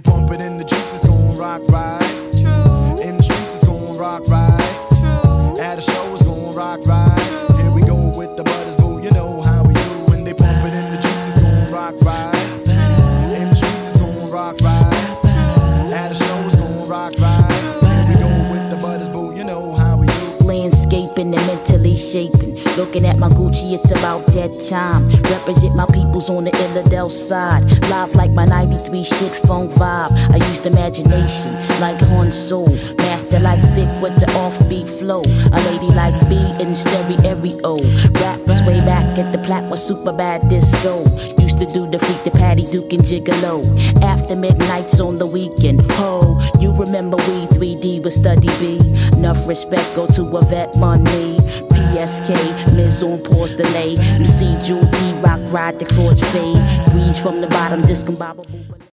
pump it in the Jeeps, it's gon' rock right. True. In the streets, it's gon' rock right. True. At a show, it's gon' rock right. Landscaping and mentally shaping. Looking at my Gucci, it's about that time. Represent my peoples on the Illadel side. Live like my 93 shit phone vibe. I used imagination like Han Soul. Master like Vic with the offbeat flow. A lady like B in stereo. Raps way back at the plat was super bad disco. Used to do the freak the Patty Duke and Gigolo. After midnights on the weekend. Ho, remember we 3D with Steady B. Enough respect go to a vet money. PSK, Miz on pause delay. MC Jewel T Rock ride the cross fade. Breeze from the bottom, discombobble.